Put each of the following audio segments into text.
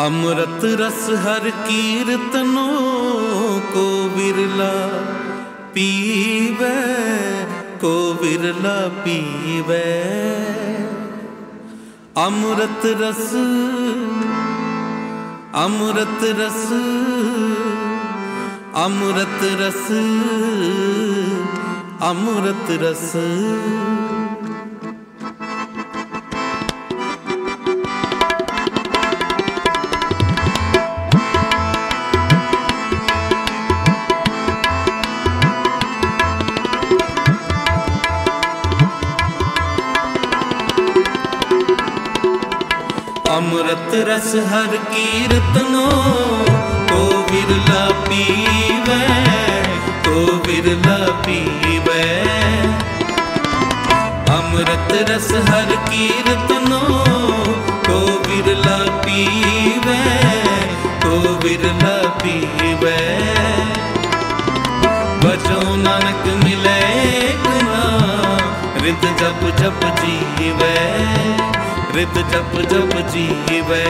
ਅੰਮ੍ਰਿਤ ਰਸ ਹਰ ਕੀਰਤਨੋ ਕੋ ਵਿਰਲਾ ਪੀਵੇ, ਕੋ ਵਿਰਲਾ ਪੀਵੇ। ਅੰਮ੍ਰਿਤ ਰਸ ਅੰਮ੍ਰਿਤ ਰਸ ਅੰਮ੍ਰਿਤ ਰਸ ਅੰਮ੍ਰਿਤ ਰਸ। ਅੰਮ੍ਰਿਤ ਰਸ ਹਰ ਕੀਰਤਨੋ, ਕੋ ਵਿਰਲਾ ਪੀਵੇ, ਕੋ ਵਿਰਲਾ ਪੀਵੇ। ਅੰਮ੍ਰਿਤ ਰਸ ਹਰ ਕੀਰਤਨੋ, ਕੋ ਵਿਰਲਾ ਪੀਵੇ, ਕੋ ਵਿਰਲਾ ਪੀਵੇ। ਬਚੋ ਨਾਨਕ ਮਿਲੇ ਗੁਨਾ ਰਿਤ ਜਪ ਜਪ ਜੀਵੇ। ਰਿਤ ਜਪ ਜਪ ਜੀਵੈ,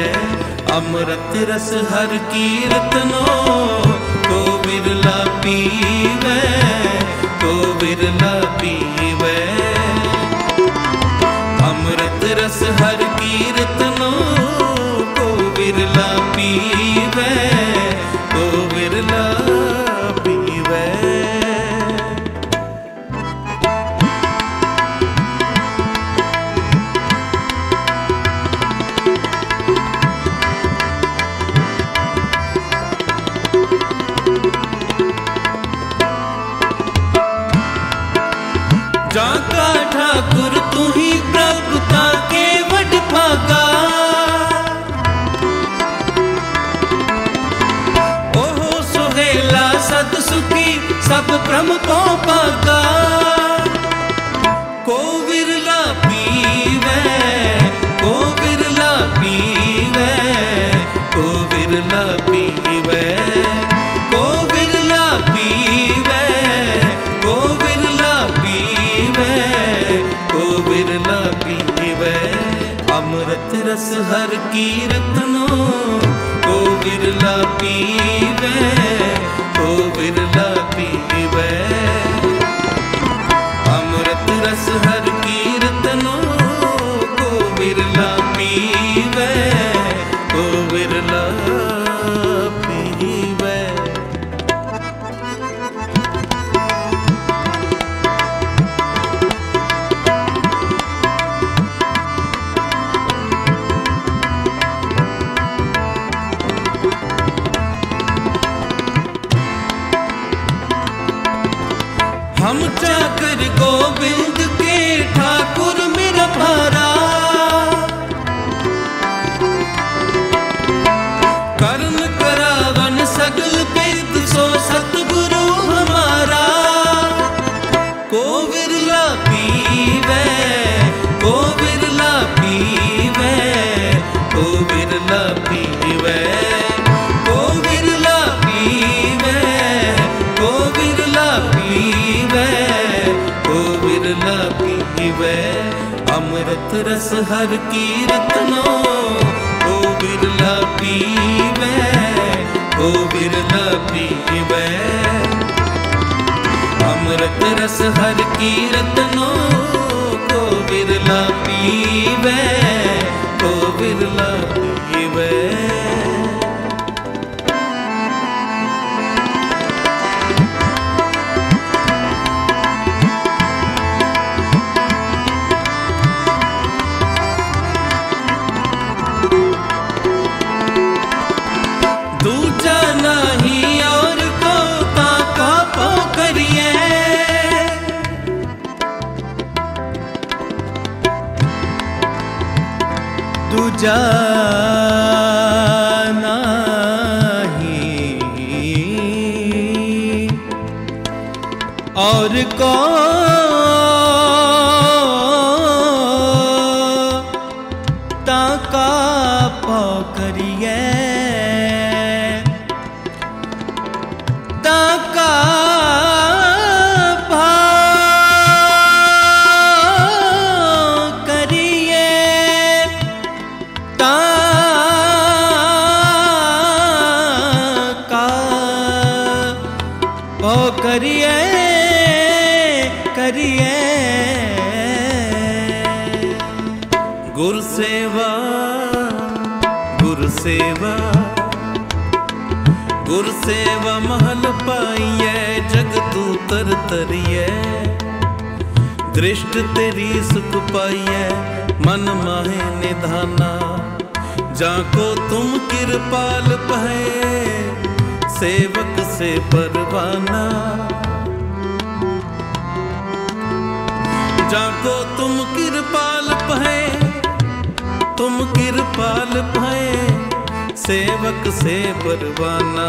ਅੰਮ੍ਰਿਤ ਰਸ ਹਰ ਕੀਰਤਨੋ ਕੋ ਵਿਰਲਾ ਪੀਵੈ, ਕੋ ਵਿਰਲਾ ਪੀਵੈ। ਅੰਮ੍ਰਿਤ ਰਸ ਹਰ ਠਾਕੁਰ ਤੂੰ ਹੀ ਪ੍ਰਭ ਤਾਂ ਕੇ ਵੱਡ ਭਾਗਾ ਓਹ ਸੁਹੇਲਾ ਸਦ ਸੁਖੀ ਸਭ ਬ੍ਰਹਮ ਕੋ ਭਾਗਾ ਕੋ ਵਿਰਲਾ ਪੀਵੇ ਕੋ ਵਿਰਲਾ ਪੀਵੇ ਕੋ ਵਿਰਲਾ ਪੀਵੇ ਰਸ ਹਰ ਕੀਰਤਨੋ ਕੋ ਵਿਰਲਾ ਪੀਵੇ। हम चाकर गोविंद के ठाकुर मेरा भारा ਅੰਮ੍ਰਿਤ ਰਸ ਹਰ ਕੀਰਤਨੋ ਓ ਬਿਰਲਾ ਪੀਵੇ ਓ ਬਿਰਲਾ ਪੀਵੇ। ਅੰਮ੍ਰਿਤ ਰਸ ਹਰ ਕੀਰਤਨੋ ਓ ਬਿਰਲਾ ਪੀਵੇ ਓ ਬਿਰਲਾ ਪੀਵੇ। ਜਾਣਾ ਹੀ ਔਰ ਕੋ ਓ ਕਰੀਏ ਕਰੀਏ। ਗੁਰ ਸੇਵਾ ਗੁਰ ਸੇਵਾ ਗੁਰ ਸੇਵਾ ਮਹਲ ਪਾਈਏ, ਜਗ ਤੂੰ ਤਰ ਤਰੀਏ। ਦ੍ਰਿਸ਼ਟ ਤੇਰੀ ਸੁਖ ਪਾਈਏ, ਮਨ ਮਾਹੇ ਨਿਧਾਨਾ। ਜਾਂ ਕੋ ਤੁਮ ਕਿਰਪਾਲ ਪਹੇ ਸੇਵਕ से परवाना। जाको तुम किरपाल पहे तुम किरपाल पहे सेवक से परवाना।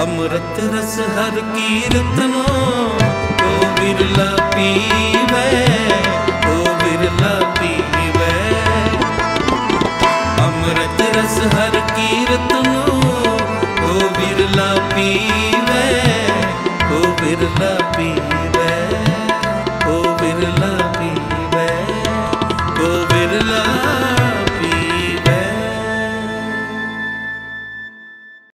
ਅੰਮ੍ਰਿਤ ਰਸ ਹਰ ਕੀਰਤਨੋ ਕੋ ਬਿਰਲਾ ਪੀਵੇ ਕੋ ਬਿਰਲਾ ਪੀਵੇ। ਅੰਮ੍ਰਿਤ ਰਸ ਹਰ ਕੀਰਤਨੋ ਕੋ ਬਿਰਲਾ ਪੀਵੇ ਕੋ ਬਿਰਲਾ ਪੀਵੇ।